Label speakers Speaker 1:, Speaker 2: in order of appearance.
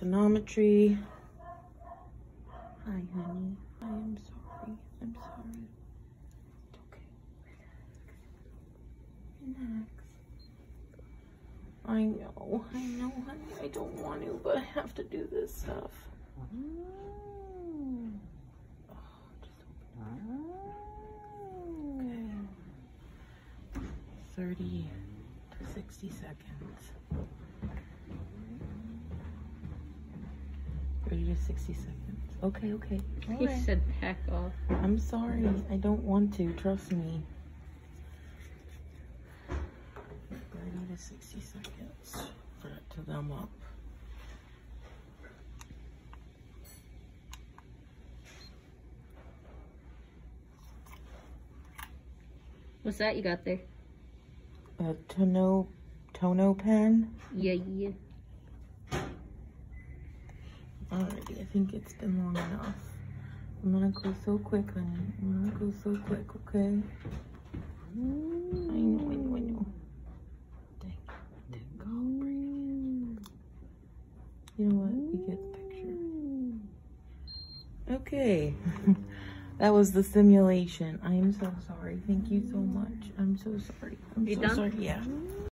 Speaker 1: Tonometry. Hi, honey. I am sorry. I'm sorry. It's okay. Relax. I know. I know, honey. I don't want to, but I have to do this stuff. Oh, just Okay. 30 to 60 seconds. 30 to 60 seconds. Okay, okay. All
Speaker 2: He
Speaker 1: right.
Speaker 2: said pack off.
Speaker 1: I'm sorry. I don't want to. Trust me. 30 to 60 seconds for it to gum up.
Speaker 2: What's that you got there?
Speaker 1: A tono, tono pen.
Speaker 2: Yeah, yeah.
Speaker 1: Alrighty, I think it's been long enough. I'm gonna go so quick, honey. I'm gonna go so quick, okay? I know, I know, I know. Dang it. Didn't calibrate. You know what? You get the picture. Okay. that was the simulation. I am so sorry. Thank you so much. I'm so sorry. I'm
Speaker 2: You
Speaker 1: so
Speaker 2: done?
Speaker 1: sorry. Yeah.